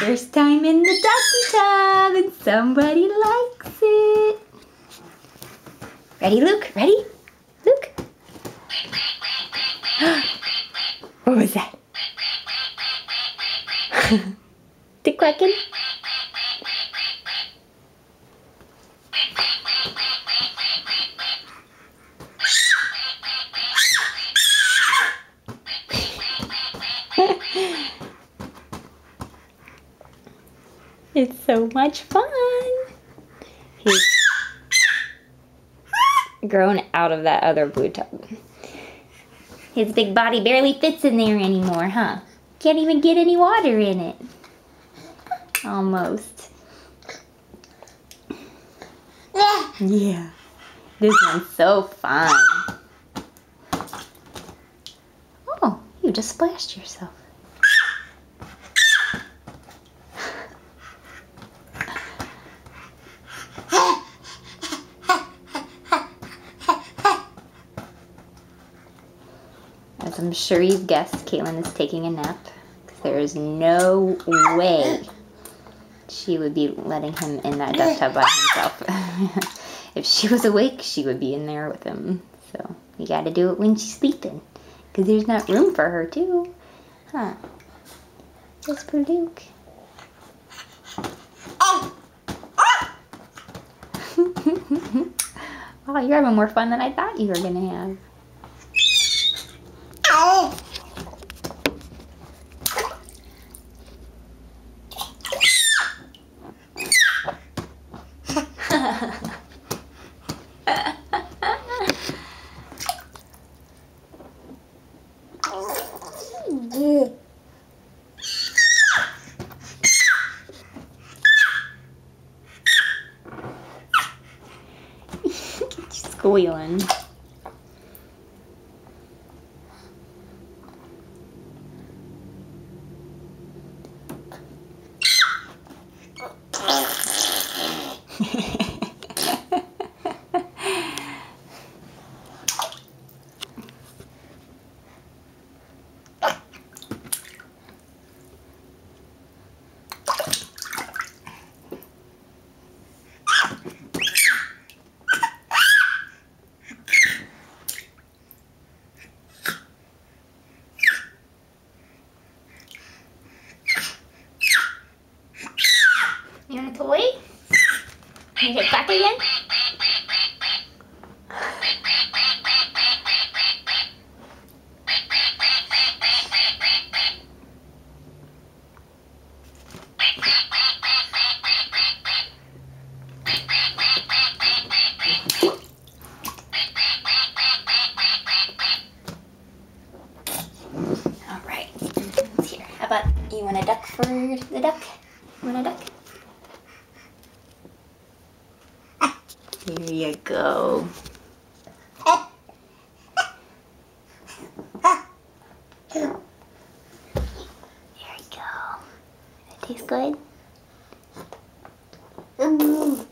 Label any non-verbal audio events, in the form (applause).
First time in the ducky tub and somebody likes it. Ready, Luke? Ready? Luke? (gasps) what was that? (laughs) the quacking? It's so much fun. He's grown out of that other blue tub. His big body barely fits in there anymore, huh? Can't even get any water in it. Almost. Yeah. This one's so fun. Oh, you just splashed yourself. As I'm sure you've guessed, Caitlin is taking a nap. There is no way she would be letting him in that duck tub by himself. (laughs) if she was awake, she would be in there with him. So you gotta do it when she's sleeping. Because there's not room for her, too. Huh. Just for Luke. oh, ah! (laughs) you're having more fun than I thought you were gonna have. (laughs) Squealing. (laughs) (laughs) You want a toy? Can you get back again? All right. Here. How about you want a duck for the duck? You want a duck? There you go. There you go. That tastes good? Mm-hmm.